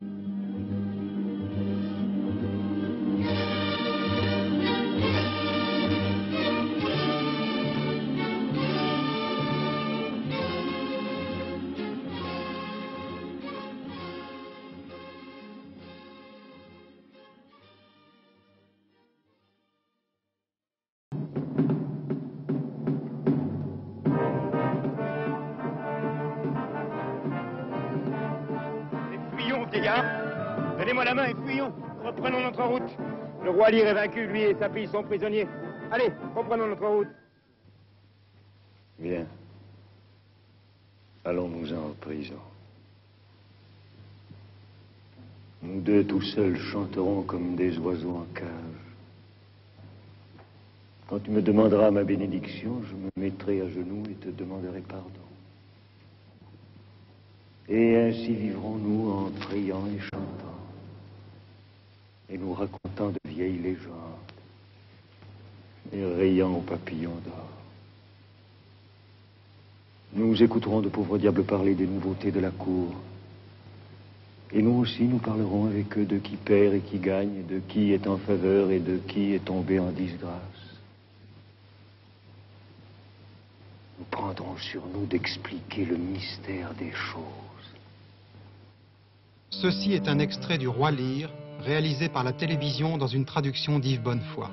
Donnez-moi la Reprenons notre route. Le roi Lyre est vaincu, lui et sa fille sont prisonniers. Allez, reprenons notre route. Bien. Allons-nous-en en prison. Nous deux tout seuls chanterons comme des oiseaux en cage. Quand tu me demanderas ma bénédiction, je me mettrai à genoux et te demanderai pardon. Et ainsi vivrons-nous en priant et chantant, et nous racontant de vieilles légendes, et rayant aux papillons d'or. Nous écouterons de pauvres diables parler des nouveautés de la cour. Et nous aussi, nous parlerons avec eux de qui perd et qui gagne, de qui est en faveur et de qui est tombé en disgrâce. Nous prendrons sur nous d'expliquer le mystère des choses. Ceci est un extrait du Roi Lear, réalisé par la télévision dans une traduction d'Yves Bonnefoy.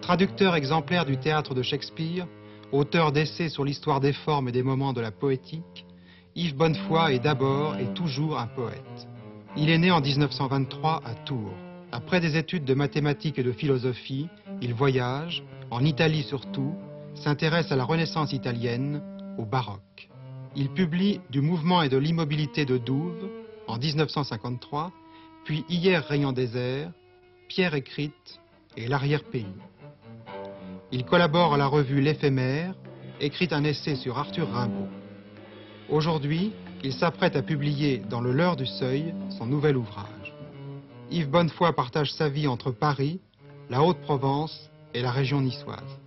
Traducteur exemplaire du théâtre de Shakespeare, auteur d'essais sur l'histoire des formes et des moments de la poétique, Yves Bonnefoy est d'abord et toujours un poète. Il est né en 1923 à Tours. Après des études de mathématiques et de philosophie, il voyage, en Italie surtout, s'intéresse à la Renaissance italienne, au baroque. Il publie Du mouvement et de l'immobilité de Douve, en 1953, puis Hier rayant désert, Pierre écrite et L'arrière-pays. Il collabore à la revue L'éphémère, écrit un essai sur Arthur Rimbaud. Aujourd'hui, il s'apprête à publier dans le Leurre du Seuil son nouvel ouvrage. Yves Bonnefoy partage sa vie entre Paris, la Haute-Provence et la région niçoise.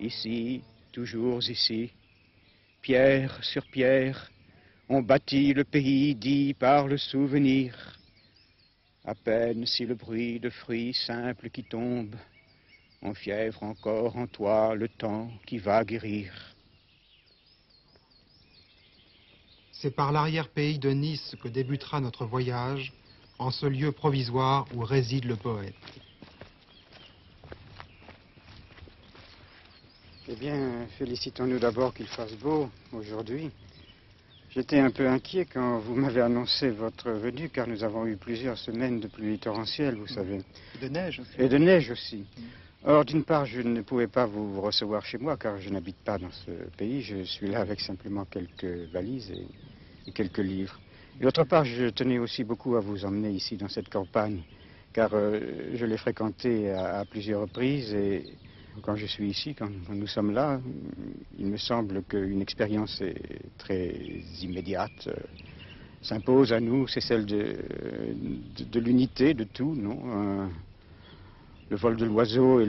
Ici, toujours ici, pierre sur pierre, on bâtit le pays dit par le souvenir. À peine si le bruit de fruits simples qui tombent, on fièvre encore en toi le temps qui va guérir. C'est par l'arrière-pays de Nice que débutera notre voyage, en ce lieu provisoire où réside le poète. Eh bien, félicitons-nous d'abord qu'il fasse beau aujourd'hui. J'étais un peu inquiet quand vous m'avez annoncé votre venue, car nous avons eu plusieurs semaines de pluie torrentielle, vous savez. Et de neige aussi. Et de neige aussi. Or, d'une part, je ne pouvais pas vous recevoir chez moi, car je n'habite pas dans ce pays. Je suis là avec simplement quelques valises et, et quelques livres. Et d'autre part, je tenais aussi beaucoup à vous emmener ici, dans cette campagne, car euh, je l'ai fréquentée à, à plusieurs reprises et quand je suis ici, quand nous sommes là, il me semble qu'une expérience est très immédiate euh, s'impose à nous, c'est celle de, de, l'unité de tout, non Euh, Le vol de l'oiseau et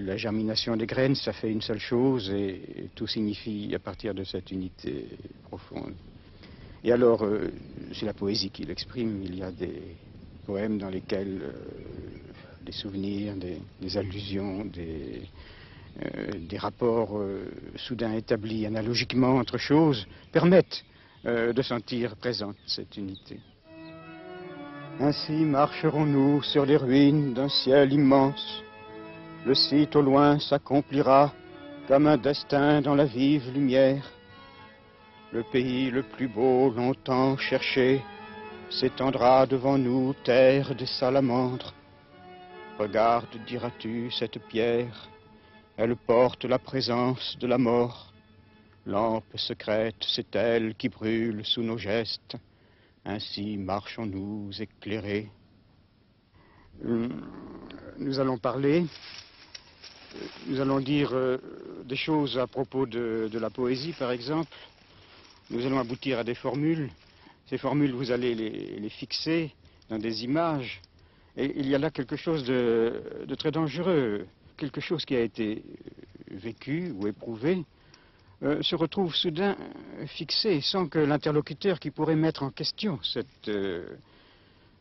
la germination des graines, ça fait une seule chose et, tout signifie à partir de cette unité profonde. Et alors, euh, c'est la poésie qui l'exprime. Il y a des poèmes dans lesquels des souvenirs, des, allusions, des, euh, rapports euh, soudain établis analogiquement entre choses permettent euh, de sentir présente cette unité. Ainsi marcherons-nous sur les ruines d'un ciel immense. Le site au loin s'accomplira comme un destin dans la vive lumière. Le pays le plus beau, longtemps cherché, s'étendra devant nous, terre des salamandres. Regarde, diras-tu, cette pierre, elle porte la présence de la mort. Lampe secrète, c'est elle qui brûle sous nos gestes. Ainsi marchons-nous éclairés. Nous allons parler, nous allons dire euh, des choses à propos de, la poésie, par exemple. Nous allons aboutir à des formules. Ces formules, vous allez les fixer dans des images. Il y a là quelque chose de, très dangereux, quelque chose qui a été vécu ou éprouvé euh, se retrouve soudain fixé sans que l'interlocuteur qui pourrait mettre en question cette euh,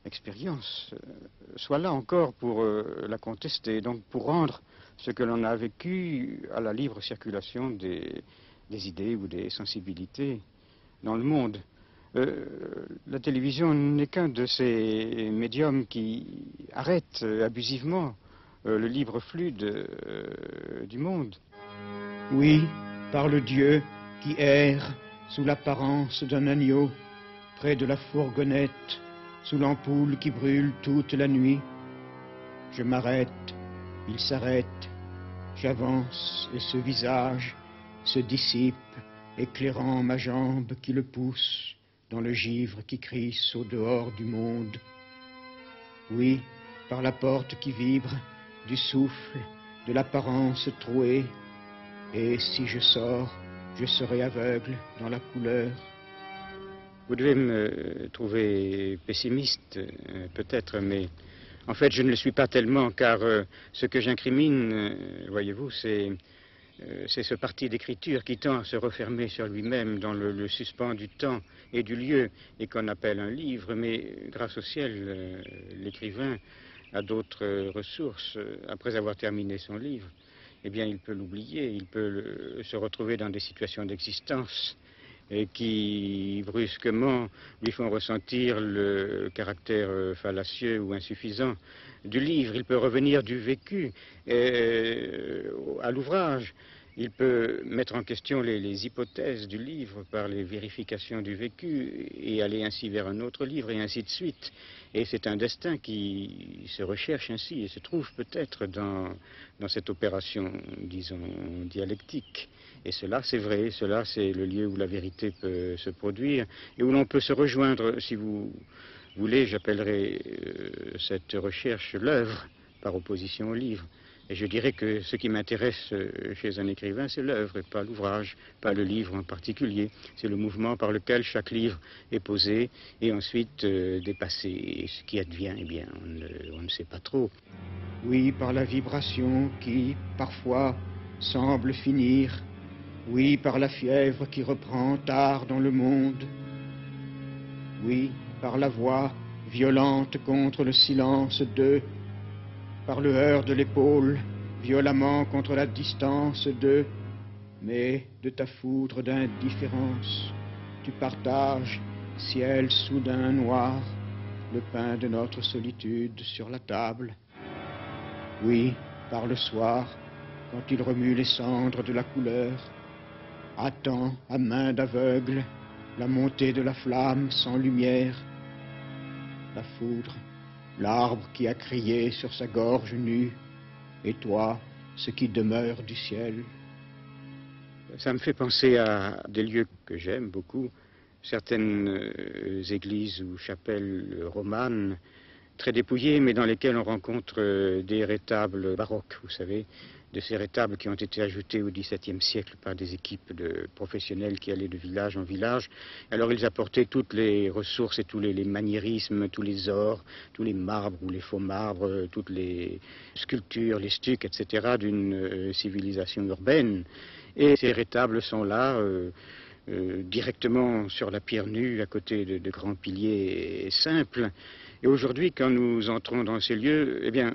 expérience euh, soit là encore pour la contester, donc pour rendre ce que l'on a vécu à la libre circulation des, idées ou des sensibilités dans le monde. La télévision n'est qu'un de ces médiums qui arrêtent abusivement le libre flux du monde. Oui, par le Dieu qui erre sous l'apparence d'un agneau, près de la fourgonnette, sous l'ampoule qui brûle toute la nuit. Je m'arrête, il s'arrête, j'avance et ce visage se dissipe, éclairant ma jambe qui le pousse dans le givre qui crisse au dehors du monde. Oui, par la porte qui vibre, du souffle, de l'apparence trouée, et si je sors, je serai aveugle dans la couleur. Vous devez me trouver pessimiste, euh, peut-être, mais en fait, je ne le suis pas tellement, car euh, ce que j'incrimine, euh, voyez-vous, c'est c'est ce parti d'écriture qui tend à se refermer sur lui-même dans le, suspens du temps et du lieu, et qu'on appelle un livre, mais grâce au ciel, l'écrivain a d'autres ressources. Après avoir terminé son livre eh bien, il peut l'oublier, il peut se retrouver dans des situations d'existence qui brusquement lui font ressentir le caractère euh, fallacieux ou insuffisant du livre. Il peut revenir du vécu euh, à l'ouvrage. Il peut mettre en question les, hypothèses du livre par les vérifications du vécu et aller ainsi vers un autre livre et ainsi de suite. Et c'est un destin qui se recherche ainsi et se trouve peut-être dans, dans cette opération, disons, dialectique. Et cela, c'est vrai, cela, c'est le lieu où la vérité peut se produire et où l'on peut se rejoindre, si vous voulez, j'appellerai euh, cette recherche l'œuvre par opposition au livre. Et je dirais que ce qui m'intéresse euh, chez un écrivain, c'est l'œuvre et pas l'ouvrage, pas le livre en particulier. C'est le mouvement par lequel chaque livre est posé et ensuite euh, dépassé. Et ce qui advient, eh bien, on ne, sait pas trop. Oui, par la vibration qui, parfois, semble finir. Oui, par la fièvre qui reprend tard dans le monde. Oui, par la voix violente contre le silence de par le heurt de l'épaule, violemment contre la distance de, mais de ta foudre d'indifférence, tu partages, ciel soudain noir, le pain de notre solitude sur la table. Oui, par le soir, quand il remue les cendres de la couleur, attend à main d'aveugle la montée de la flamme sans lumière, la foudre l'arbre qui a crié sur sa gorge nue, et toi, ce qui demeure du ciel. Ça me fait penser à des lieux que j'aime beaucoup, certaines euh, églises ou chapelles romanes, très dépouillées, mais dans lesquelles on rencontre euh, des rétables baroques, vous savez, de ces rétables qui ont été ajoutés au XVIIe siècle par des équipes de professionnels qui allaient de village en village. Alors ils apportaient toutes les ressources et tous les, maniérismes, tous les ors, tous les marbres ou les faux marbres, toutes les sculptures, les stucs, etc. d'une euh, civilisation urbaine. Et ces rétables sont là. Euh, euh, directement sur la pierre nue, à côté de grands piliers simples. Et aujourd'hui, quand nous entrons dans ces lieux, eh bien,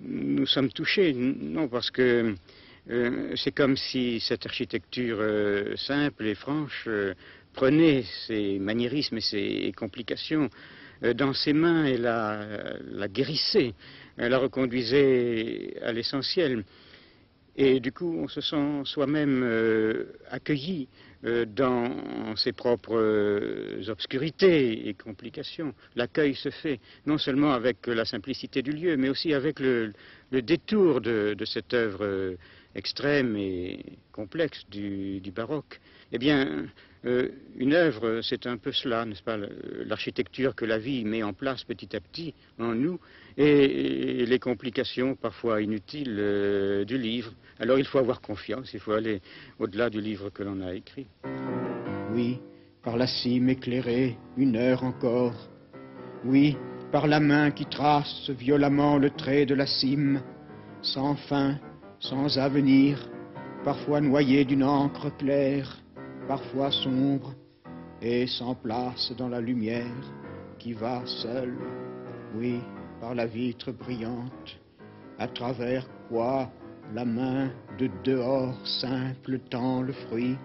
nous sommes touchés, non parce que euh, c'est comme si cette architecture euh, simple et franche euh, prenait ses maniérismes et ses complications dans ses mains et la, la guérissait, la reconduisait à l'essentiel. Et du coup, on se sent soi-même accueilli euh, dans ses propres euh, obscurités et complications. L'accueil se fait non seulement avec la simplicité du lieu, mais aussi avec le, détour de, cette œuvre euh, extrême et complexe du, baroque. Eh bien, une œuvre, c'est un peu cela, n'est-ce pas L'architecture que la vie met en place petit à petit en nous et les complications parfois inutiles du livre. Alors il faut avoir confiance, il faut aller au-delà du livre que l'on a écrit. Oui, par la cime éclairée, une heure encore. Oui, par la main qui trace violemment le trait de la cime, sans fin, sans avenir, parfois noyé d'une encre claire, parfois sombre, et sans place dans la lumière qui va seule, oui, par la vitre brillante, à travers quoi la main de dehors simple tend le fruit,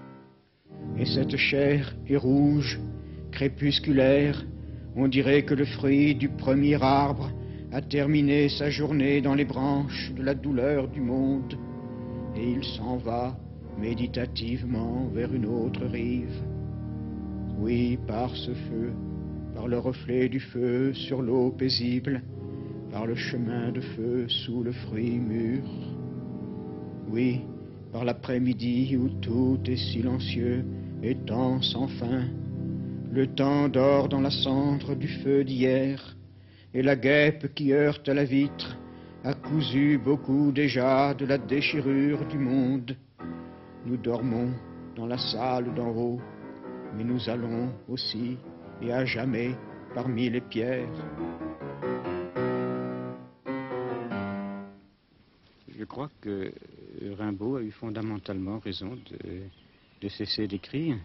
et cette chair est rouge, crépusculaire, on dirait que le fruit du premier arbre a terminé sa journée dans les branches de la douleur du monde, et il s'en va méditativement vers une autre rive. Oui, par ce feu, par le reflet du feu sur l'eau paisible, par le chemin de feu sous le fruit mûr. Oui, par l'après-midi où tout est silencieux et temps sans fin. Le temps dort dans la cendre du feu d'hier, et la guêpe qui heurte la vitre a cousu beaucoup déjà de la déchirure du monde. Nous dormons dans la salle d'en haut, mais nous allons aussi et à jamais parmi les pierres. Je crois que Rimbaud a eu fondamentalement raison de, cesser d'écrire.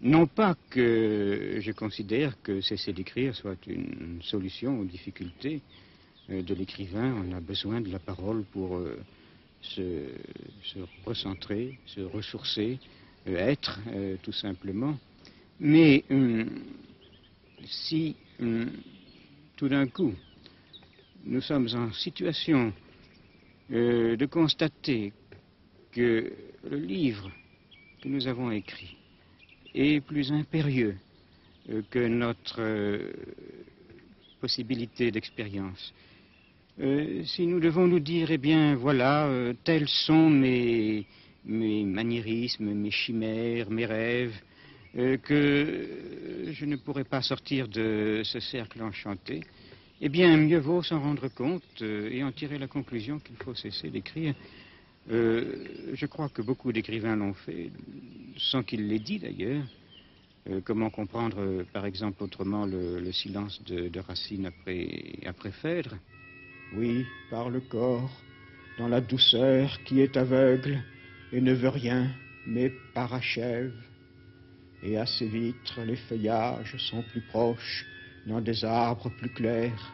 Non pas que je considère que cesser d'écrire soit une solution aux difficultés euh, de l'écrivain. On a besoin de la parole pour euh, se, recentrer, se ressourcer, euh, être tout simplement. Mais hum, si hum, tout d'un coup nous sommes en situation euh, de constater que le livre que nous avons écrit est plus impérieux euh, que notre euh, possibilité d'expérience. Si nous devons nous dire, eh bien, voilà, tels sont mes, mes maniérismes, mes chimères, mes rêves, que je ne pourrai pas sortir de ce cercle enchanté, eh bien, mieux vaut s'en rendre compte euh, et en tirer la conclusion qu'il faut cesser d'écrire. Euh, je crois que beaucoup d'écrivains l'ont fait, sans qu'ils l'aient dit d'ailleurs. Euh, comment comprendre, par exemple, autrement le, silence de, Racine après, après Phèdre? Oui, par le corps, dans la douceur qui est aveugle et ne veut rien, mais parachève. Et à ses vitres, les feuillages sont plus proches dans des arbres plus clairs.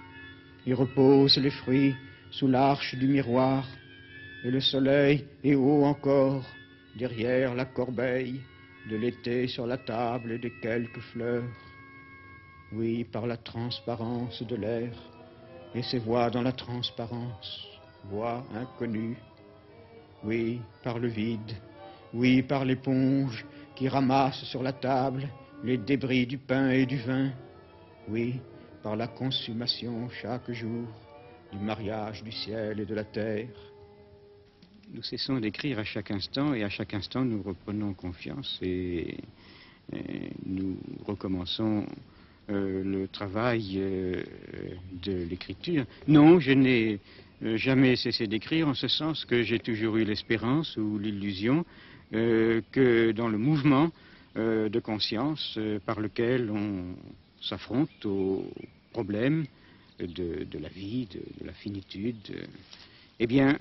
Y reposent les fruits sous l'arche du miroir, et le soleil est haut encore derrière la corbeille de l'été sur la table et de quelques fleurs. Oui, par la transparence de l'air, voix dans la transparence, voix inconnues. Oui, par le vide, oui, par l'éponge qui ramasse sur la table les débris du pain et du vin, oui, par la consommation chaque jour du mariage du ciel et de la terre. Nous cessons d'écrire à chaque instant et à chaque instant nous reprenons confiance et, nous recommençons euh, le travail euh, de l'écriture. Non, je n'ai euh, jamais cessé d'écrire en ce sens que j'ai toujours eu l'espérance ou l'illusion que dans le mouvement de conscience par lequel on s'affronte aux problèmes de, la vie, de, la finitude, eh bien,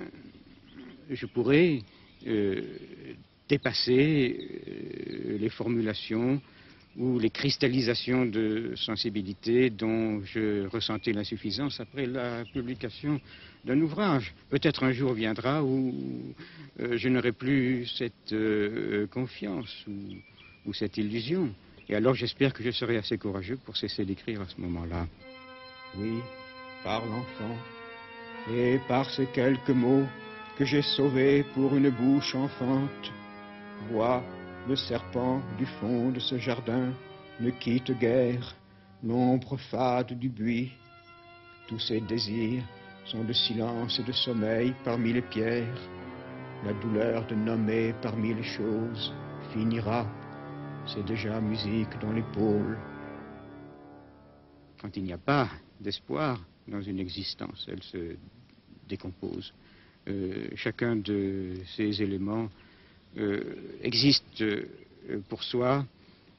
je pourrais dépasser les formulations ou les cristallisations de sensibilité dont je ressentais l'insuffisance après la publication d'un ouvrage. Peut-être un jour viendra où euh, je n'aurai plus cette confiance ou cette illusion. Et alors j'espère que je serai assez courageux pour cesser d'écrire à ce moment-là. Oui, par l'enfant, et par ces quelques mots que j'ai sauvés pour une bouche enfante, vois, le serpent du fond de ce jardin ne quitte guère l'ombre fade du buis. Tous ses désirs sont de silence et de sommeil parmi les pierres. La douleur de nommer parmi les choses finira c'est déjà musique dans l'épaule. Quand il n'y a pas d'espoir dans une existence, elle se décompose. Euh, chacun de ces éléments existe euh, pour soi,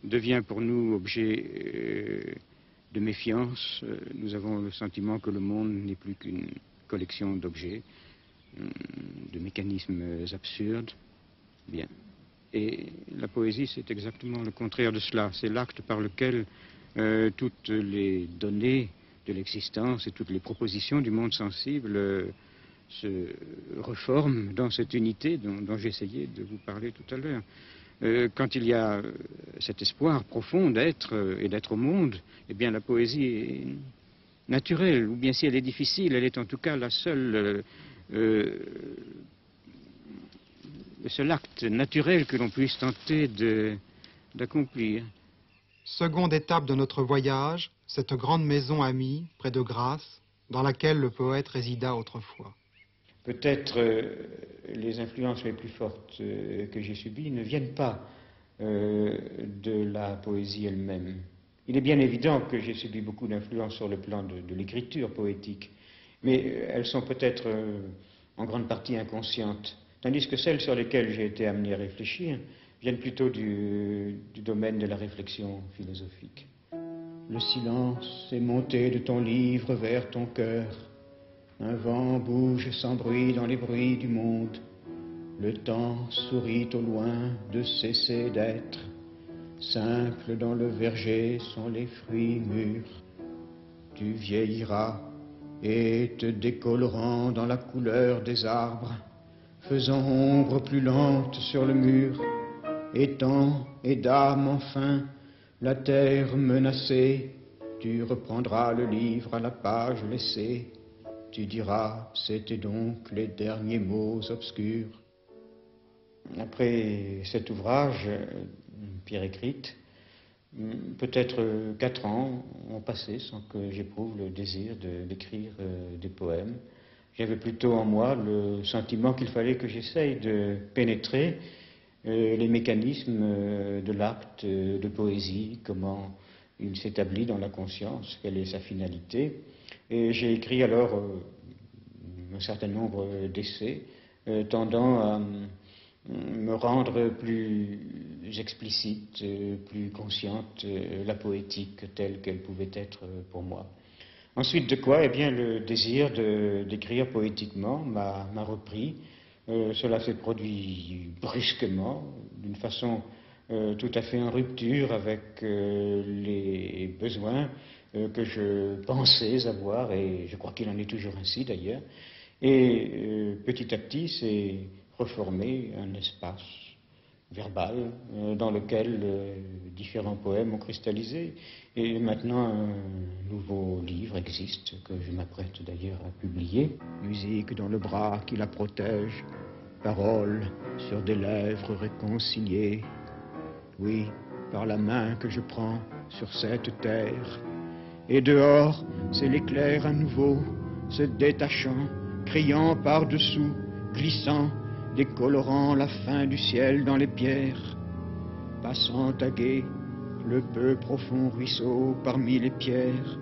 devient pour nous objet de méfiance. nous avons le sentiment que le monde n'est plus qu'une collection d'objets, de mécanismes absurdes. Bien. Et la poésie, c'est exactement le contraire de cela. C'est l'acte par lequel euh, toutes les données de l'existence et toutes les propositions du monde sensible euh, se reforment dans cette unité dont, j'essayais de vous parler tout à l'heure. Euh, quand il y a cet espoir profond d'être et d'être au monde, eh bien la poésie est naturelle, ou bien si elle est difficile, elle est en tout cas la seule le seul acte naturel que l'on puisse tenter d'accomplir. Seconde étape de notre voyage, cette grande maison amie, près de Grasse, dans laquelle le poète résida autrefois. Peut-être euh, les influences les plus fortes euh, que j'ai subies ne viennent pas euh, de la poésie elle-même. Il est bien évident que j'ai subi beaucoup d'influences sur le plan de, de l'écriture poétique, mais elles sont peut-être en grande partie inconscientes tandis que celles sur lesquelles j'ai été amené à réfléchir viennent plutôt du, domaine de la réflexion philosophique. Le silence est monté de ton livre vers ton cœur. Un vent bouge sans bruit dans les bruits du monde. Le temps sourit au loin de cesser d'être. Simple dans le verger sont les fruits mûrs. Tu vieilliras et te décolorant dans la couleur des arbres faisant ombre plus lente sur le mur, temps et d'âme enfin, la terre menacée, tu reprendras le livre à la page laissée, tu diras, c'était donc les derniers mots obscurs. Après cet ouvrage, pierre écrite, peut-être quatre ans ont passé sans que j'éprouve le désir d'écrire euh, des poèmes. J'avais plutôt en moi le sentiment qu'il fallait que j'essaye de pénétrer euh, les mécanismes euh, de l'acte euh, de poésie, comment il s'établit dans la conscience, quelle est sa finalité. Et j'ai écrit alors un certain nombre d'essais tendant à me rendre plus explicite, plus consciente la poétique telle qu'elle pouvait être pour moi. Ensuite de quoi, eh bien, le désir d'écrire poétiquement m'a repris. Euh, cela s'est produit brusquement, d'une façon euh, tout à fait en rupture avec euh, les besoins que je pensais avoir, et je crois qu'il en est toujours ainsi d'ailleurs. Et petit à petit, c'est reformé un espace verbal euh, dans lequel euh, différents poèmes ont cristallisé. Et maintenant, un nouveau livre existe que je m'apprête d'ailleurs à publier. Musique dans le bras qui la protège, paroles sur des lèvres réconciliées. Oui, par la main que je prends sur cette terre. Et dehors, c'est l'éclair à nouveau, se détachant, criant par-dessous, glissant, décolorant la fin du ciel dans les pierres, passant à gué le peu profond ruisseau parmi les pierres.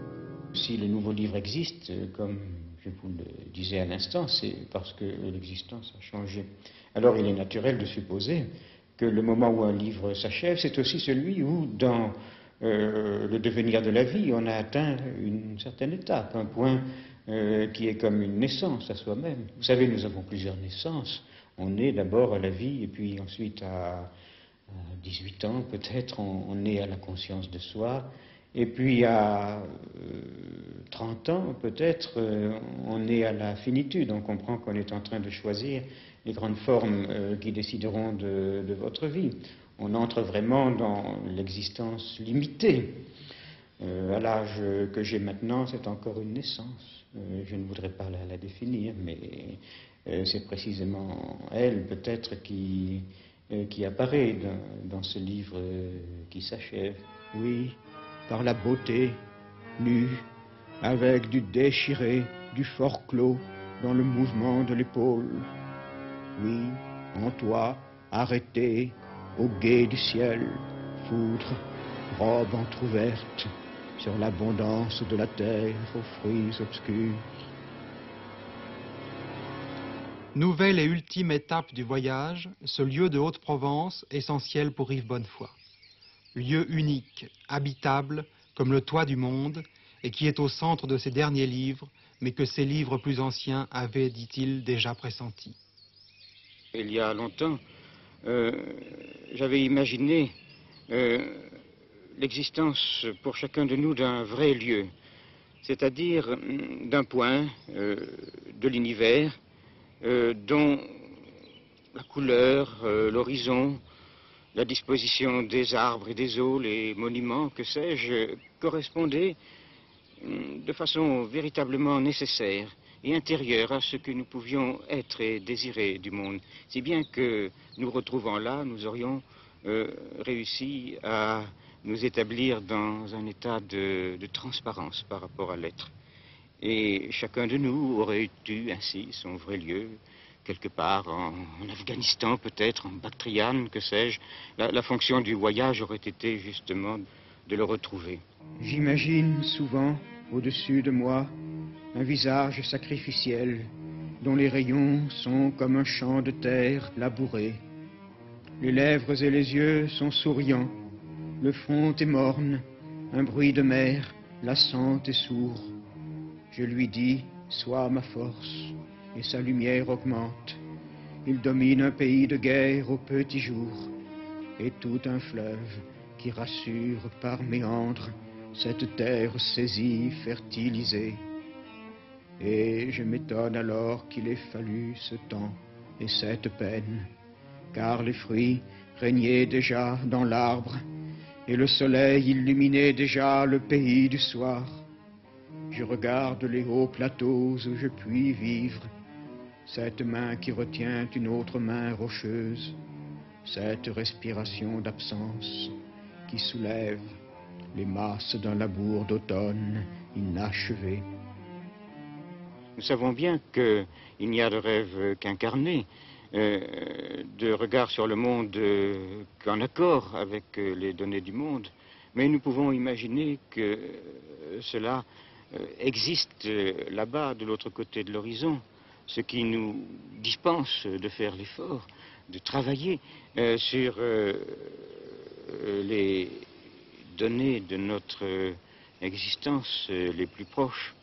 Si le nouveau livre existe, comme je vous le disais à l'instant, c'est parce que l'existence a changé. Alors il est naturel de supposer que le moment où un livre s'achève, c'est aussi celui où, dans euh, le devenir de la vie, on a atteint une certaine étape, un point euh, qui est comme une naissance à soi-même. Vous savez, nous avons plusieurs naissances. On est d'abord à la vie et puis ensuite à, 18 ans peut-être, on, est à la conscience de soi. Et puis à 30 euh, ans peut-être, on est à la finitude. On comprend qu'on est en train de choisir les grandes formes qui décideront de, de, votre vie. On entre vraiment dans l'existence limitée. à l'âge que j'ai maintenant, c'est encore une naissance. je ne voudrais pas la, définir, mais euh, c'est précisément elle, peut-être, qui, euh, qui apparaît dans, ce livre euh, qui s'achève. Oui, par la beauté, nue, avec du déchiré, du fort clos dans le mouvement de l'épaule. Oui, en toi, arrêté, au guet du ciel, foudre, robe entr'ouverte, sur l'abondance de la terre aux fruits obscurs. Nouvelle et ultime étape du voyage, ce lieu de Haute-Provence essentiel pour Yves Bonnefoy. Lieu unique, habitable, comme le toit du monde, et qui est au centre de ses derniers livres, mais que ses livres plus anciens avaient, dit-il, déjà pressenti. Il y a longtemps, euh, j'avais imaginé euh, l'existence pour chacun de nous d'un vrai lieu, c'est-à-dire hum, d'un point euh, de l'univers dont la couleur, l'horizon, la disposition des arbres et des eaux, les monuments, que sais-je, correspondaient de façon véritablement nécessaire et intérieure à ce que nous pouvions être et désirer du monde. Si bien que nous retrouvant là, nous aurions euh, réussi à nous établir dans un état de, transparence par rapport à l'être. Et chacun de nous aurait eu ainsi son vrai lieu, quelque part en, Afghanistan peut-être, en Bactriane, que sais-je. la fonction du voyage aurait été justement de le retrouver. J'imagine souvent, au-dessus de moi, un visage sacrificiel dont les rayons sont comme un champ de terre labouré. Les lèvres et les yeux sont souriants, le front est morne, un bruit de mer lassant et sourd. Je lui dis, sois ma force, et sa lumière augmente. Il domine un pays de guerre au petit jour, et tout un fleuve qui rassure par méandres cette terre saisie, fertilisée. Et je m'étonne alors qu'il ait fallu ce temps et cette peine, car les fruits régnaient déjà dans l'arbre, et le soleil illuminait déjà le pays du soir. Je regarde les hauts plateaux où je puis vivre, cette main qui retient une autre main rocheuse, cette respiration d'absence qui soulève les masses d'un labour d'automne inachevé. Nous savons bien qu'il n'y a de rêve qu'incarné, euh, de regard sur le monde euh, qu'en accord avec euh, les données du monde, mais nous pouvons imaginer que cela existe là-bas, de l'autre côté de l'horizon, ce qui nous dispense de faire l'effort, de travailler sur les données de notre existence les plus proches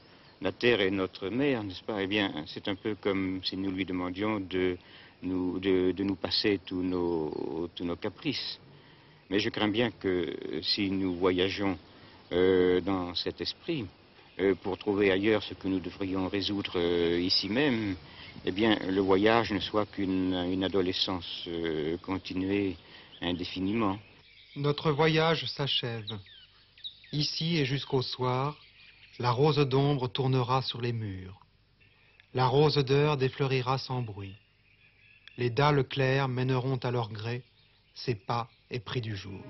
la terre est notre mère, n'est-ce pas? Eh bien, c'est un peu comme si nous lui demandions de nous, passer tous nos, tous nos caprices. Mais je crains bien que si nous voyageons euh, dans cet esprit, euh, pour trouver ailleurs ce que nous devrions résoudre euh, ici même, eh bien, le voyage ne soit qu'une adolescence continuée indéfiniment. Notre voyage s'achève. Ici et jusqu'au soir, la rose d'ombre tournera sur les murs. La rose d'heure défleurira sans bruit. Les dalles claires mèneront à leur gré ses pas épris du jour.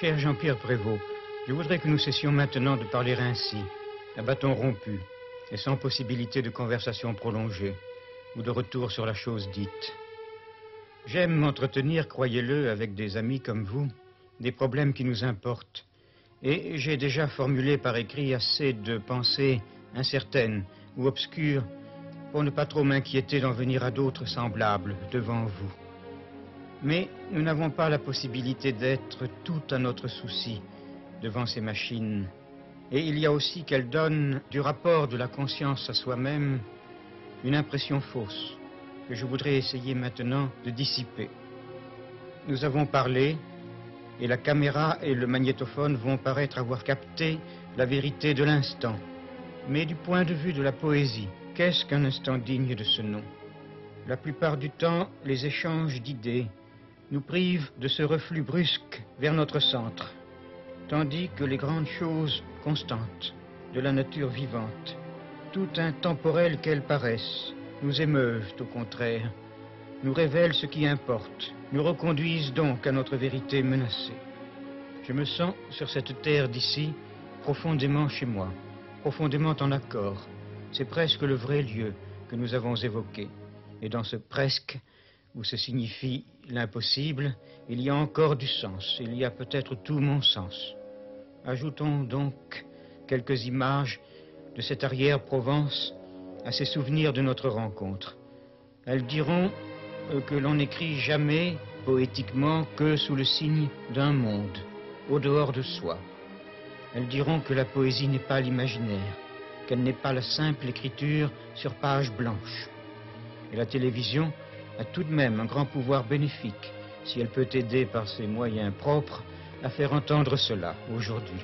Cher Jean-Pierre Prévost, je voudrais que nous cessions maintenant de parler ainsi, à bâton rompu, et sans possibilité de conversation prolongée, ou de retour sur la chose dite. J'aime m'entretenir, croyez-le, avec des amis comme vous, des problèmes qui nous importent, et j'ai déjà formulé par écrit assez de pensées incertaines ou obscures pour ne pas trop m'inquiéter d'en venir à d'autres semblables devant vous. Mais nous n'avons pas la possibilité d'être tout à notre souci devant ces machines. Et il y a aussi qu'elles donnent du rapport de la conscience à soi-même une impression fausse que je voudrais essayer maintenant de dissiper. Nous avons parlé et la caméra et le magnétophone vont paraître avoir capté la vérité de l'instant. Mais du point de vue de la poésie, qu'est-ce qu'un instant digne de ce nom? La plupart du temps, les échanges d'idées nous privent de ce reflux brusque vers notre centre, tandis que les grandes choses constantes de la nature vivante, tout intemporelles qu'elles paraissent, nous émeuvent au contraire, nous révèlent ce qui importe, nous reconduisent donc à notre vérité menacée. Je me sens sur cette terre d'ici profondément chez moi, profondément en accord. C'est presque le vrai lieu que nous avons évoqué. Et dans ce presque, où se signifie l'impossible, il y a encore du sens, il y a peut-être tout mon sens. Ajoutons donc quelques images de cette arrière-Provence à ces souvenirs de notre rencontre. Elles diront que l'on n'écrit jamais poétiquement que sous le signe d'un monde, au dehors de soi. Elles diront que la poésie n'est pas l'imaginaire, qu'elle n'est pas la simple écriture sur page blanche. Et la télévision a tout de même un grand pouvoir bénéfique si elle peut aider par ses moyens propres à faire entendre cela aujourd'hui.